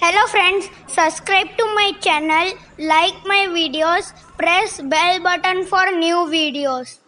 Hello friends, subscribe to my channel, like my videos, press bell button for new videos.